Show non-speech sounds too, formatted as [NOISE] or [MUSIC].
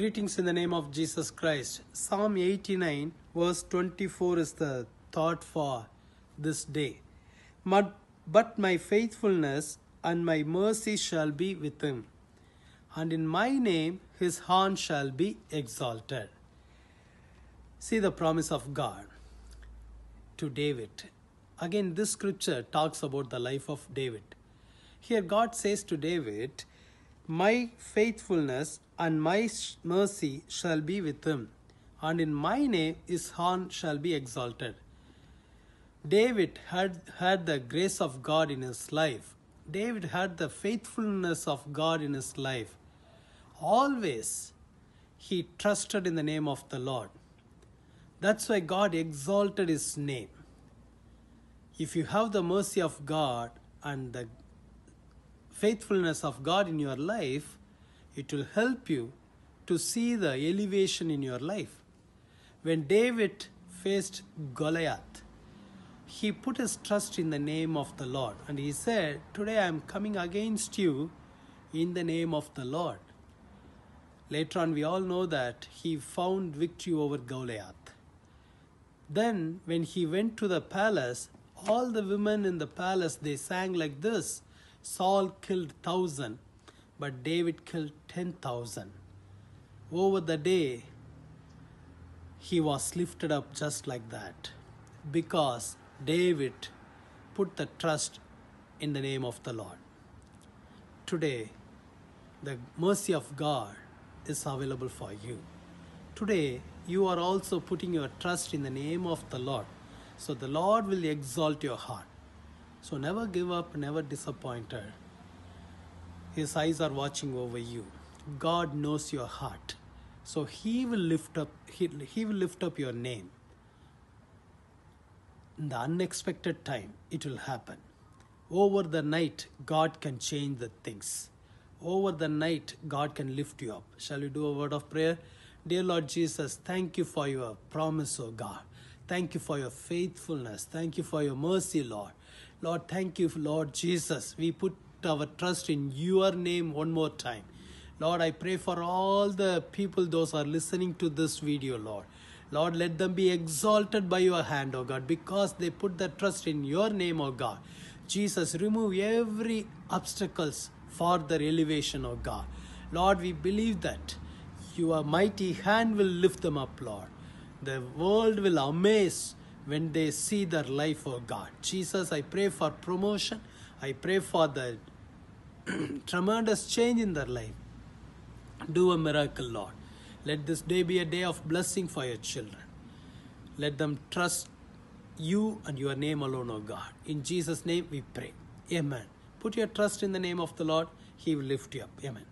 Greetings in the name of Jesus Christ. Psalm 89, verse 24 is the thought for this day. But, my faithfulness and my mercy shall be with him, and in my name his horn shall be exalted. See the promise of God to David. Again, this scripture talks about the life of David. Here, God says to David, My faithfulness and my mercy shall be with him, and in my name his horn shall be exalted. David had had the grace of God in his life. David had the faithfulness of God in his life. Always he trusted in the name of the Lord. That's why God exalted his name. If you have the mercy of God and the faithfulness of God in your life, it will help you to see the elevation in your life. When David faced Goliath, he put his trust in the name of the Lord and he said, Today I am coming against you in the name of the Lord. Later on, we all know that he found victory over Goliath. Then, when he went to the palace, all the women in the palace they sang like this Saul killed thousand, but David killed ten thousand. Over the day, he was lifted up just like that because David put the trust in the name of the Lord. Today, the mercy of God is available for you. Today, you are also putting your trust in the name of the Lord. So the Lord will exalt your heart. So never give up, never disappointed. His eyes are watching over you. God knows your heart. So he will lift up he, he will lift up your name. In the unexpected time, it will happen. Over the night, God can change the things. Over the night, God can lift you up. Shall we do a word of prayer? Dear Lord Jesus, thank you for your promise, O God. Thank you for your faithfulness. Thank you for your mercy, Lord. Lord, thank you, Lord Jesus. We put our trust in your name one more time. Lord, I pray for all the people, those are listening to this video, Lord. Lord, let them be exalted by your hand, O God, because they put their trust in your name, O God. Jesus, remove every obstacles for their elevation, O God. Lord, we believe that your mighty hand will lift them up, Lord. The world will amaze when they see their life, O God. Jesus, I pray for promotion. I pray for the [CLEARS THROAT] tremendous change in their life. Do a miracle, Lord. Let this day be a day of blessing for your children. Let them trust you and your name alone, O God. In Jesus' name we pray. Amen. Put your trust in the name of the Lord. He will lift you up. Amen.